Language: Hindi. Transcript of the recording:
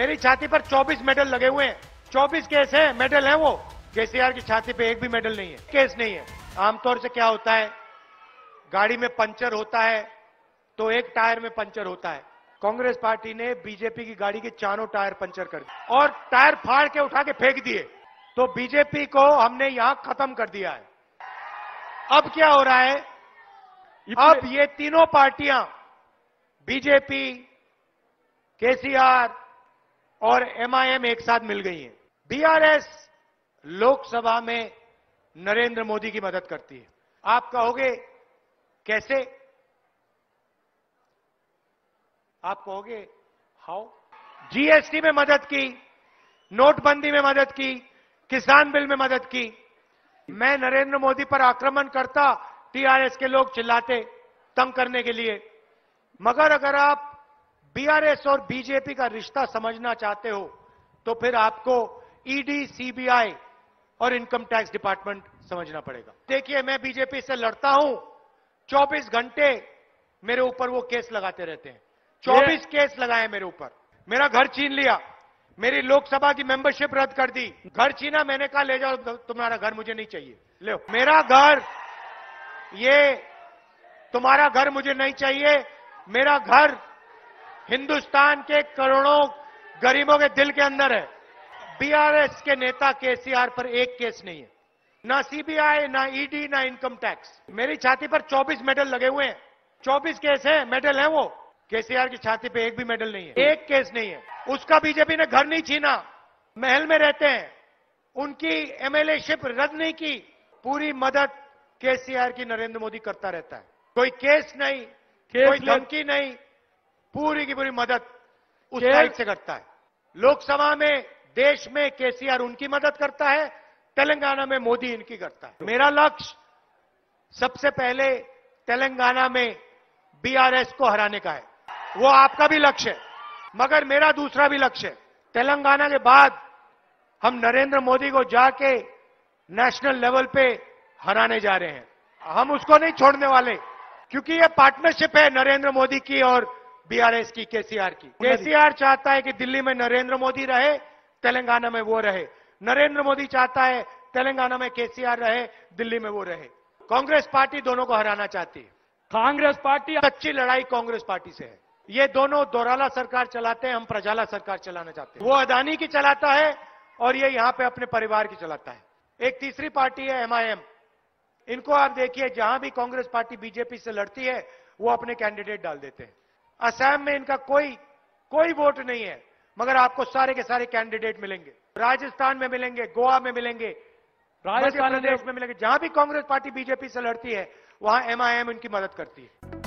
मेरी छाती पर 24 मेडल लगे हुए हैं। 24 केस है मेडल है वो। केसीआर की छाती पे एक भी मेडल नहीं है केस नहीं है। आमतौर से क्या होता है गाड़ी में पंचर होता है तो एक टायर में पंचर होता है। कांग्रेस पार्टी ने बीजेपी की गाड़ी के चारों टायर पंचर कर दिए और टायर फाड़ के उठा के फेंक दिए। तो बीजेपी को हमने यहाँ खत्म कर दिया है। अब क्या हो रहा है? अब ये तीनों पार्टियाँ बीजेपी केसीआर और एमआईएम एक साथ मिल गई है। बीआरएस लोकसभा में नरेंद्र मोदी की मदद करती है। आप कहोगे, कैसे? आप कहोगे, हाउ? जीएसटी में मदद की, नोटबंदी में मदद की, किसान बिल में मदद की। मैं नरेंद्र मोदी पर आक्रमण करता टीआरएस के लोग चिल्लाते, तंग करने के लिए। मगर अगर आप बीआरएस और बीजेपी का रिश्ता समझना चाहते हो तो फिर आपको ईडी सीबीआई और इनकम टैक्स डिपार्टमेंट समझना पड़ेगा। देखिए मैं बीजेपी से लड़ता हूँ 24 घंटे मेरे ऊपर वो केस लगाते रहते हैं। 24 केस लगाए मेरे ऊपर। मेरा घर छीन लिया मेरी लोकसभा की मेंबरशिप रद्द कर दी। घर छीना मैंने कहा ले जाओ तुम्हारा घर मुझे नहीं चाहिए। ले मेरा घर ये तुम्हारा घर मुझे नहीं चाहिए। मेरा घर हिंदुस्तान के करोड़ों गरीबों के दिल के अंदर है। बीआरएस के नेता केसीआर पर एक केस नहीं है। ना सीबीआई ना ईडी ना इनकम टैक्स मेरी छाती पर 24 मेडल लगे हुए हैं। 24 केस है मेडल है वो। केसीआर की छाती पे एक भी मेडल नहीं है। एक केस नहीं है। उसका बीजेपी ने घर नहीं छीना। महल में रहते हैं। उनकी एमएलए शिप रद्द नहीं की। पूरी मदद केसीआर की नरेंद्र मोदी करता रहता है। कोई केस नहीं केस कोई धमकी नहीं। पूरी की पूरी मदद उस साइड से करता है। लोकसभा में देश में केसीआर उनकी मदद करता है तेलंगाना में मोदी इनकी करता है। मेरा लक्ष्य सबसे पहले तेलंगाना में बीआरएस को हराने का है। वो आपका भी लक्ष्य है मगर मेरा दूसरा भी लक्ष्य है। तेलंगाना के बाद हम नरेंद्र मोदी को जाके नेशनल लेवल पे हराने जा रहे हैं। हम उसको नहीं छोड़ने वाले क्योंकि ये पार्टनरशिप है नरेंद्र मोदी की और बीआरएस की केसीआर की। केसीआर चाहता है कि दिल्ली में नरेंद्र मोदी रहे तेलंगाना में वो रहे। नरेंद्र मोदी चाहता है तेलंगाना में केसीआर रहे दिल्ली में वो रहे। कांग्रेस पार्टी दोनों को हराना चाहती है। कांग्रेस पार्टी सच्ची लड़ाई कांग्रेस पार्टी से है। ये दोनों दोराला सरकार चलाते हैं हम प्रजाला सरकार चलाना चाहते हैं। वो अदानी की चलाता है और ये यहाँ पे अपने परिवार की चलाता है। एक तीसरी पार्टी है एमआईएम इनको आप देखिए जहाँ भी कांग्रेस पार्टी बीजेपी से लड़ती है वो अपने कैंडिडेट डाल देते हैं। असम में इनका कोई कोई वोट नहीं है मगर आपको सारे के सारे कैंडिडेट मिलेंगे। राजस्थान में मिलेंगे गोवा में मिलेंगे राजस्थान प्रदेश में मिलेंगे। जहाँ भी कांग्रेस पार्टी बीजेपी से लड़ती है वहाँ एमआईएम इनकी मदद करती है।